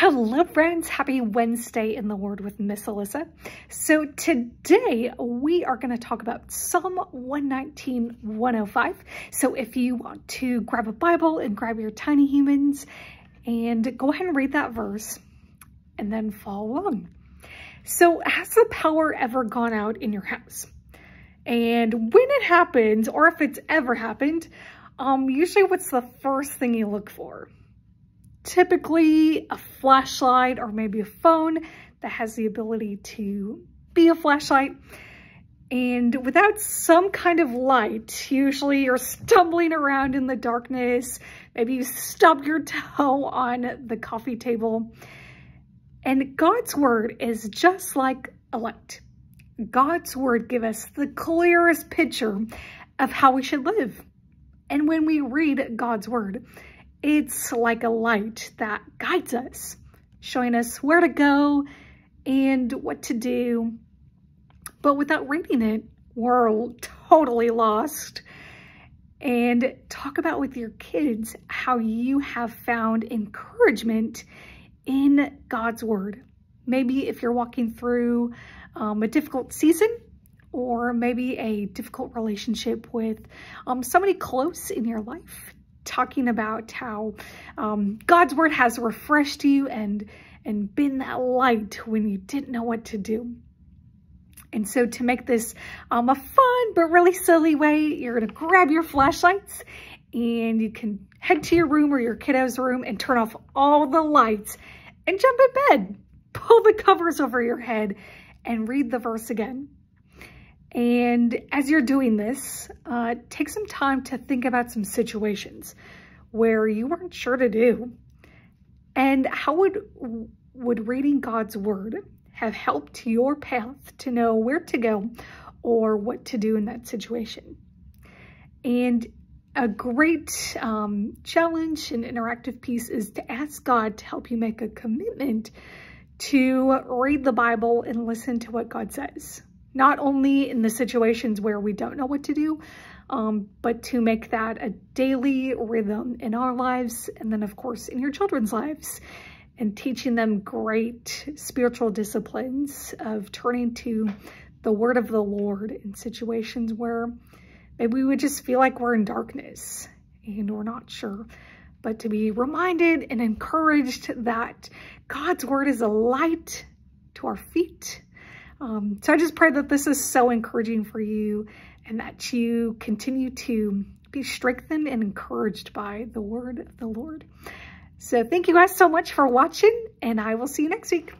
Hello friends, happy Wednesday in the Word with Miss Alyssa. So today we are going to talk about Psalm 119, 105. So if you want to grab a Bible and grab your tiny humans and go ahead and read that verse and then follow along. So has the power ever gone out in your house? And when it happens, or if it's ever happened, um, usually what's the first thing you look for? Typically a flashlight or maybe a phone that has the ability to be a flashlight. And without some kind of light, usually you're stumbling around in the darkness, maybe you stub your toe on the coffee table. And God's word is just like a light. God's word gives us the clearest picture of how we should live. And when we read God's word, it's like a light that guides us, showing us where to go and what to do. But without reading it, we're totally lost. And talk about with your kids how you have found encouragement in God's word. Maybe if you're walking through um, a difficult season or maybe a difficult relationship with um, somebody close in your life, talking about how um, God's word has refreshed you and, and been that light when you didn't know what to do. And so to make this um, a fun but really silly way, you're going to grab your flashlights and you can head to your room or your kiddo's room and turn off all the lights and jump in bed. Pull the covers over your head and read the verse again. And as you're doing this, uh, take some time to think about some situations where you weren't sure to do. And how would, would reading God's word have helped your path to know where to go or what to do in that situation? And a great um, challenge and interactive piece is to ask God to help you make a commitment to read the Bible and listen to what God says not only in the situations where we don't know what to do, um, but to make that a daily rhythm in our lives and then of course in your children's lives and teaching them great spiritual disciplines of turning to the word of the Lord in situations where maybe we would just feel like we're in darkness and we're not sure. But to be reminded and encouraged that God's word is a light to our feet um, so I just pray that this is so encouraging for you and that you continue to be strengthened and encouraged by the word of the Lord. So thank you guys so much for watching and I will see you next week.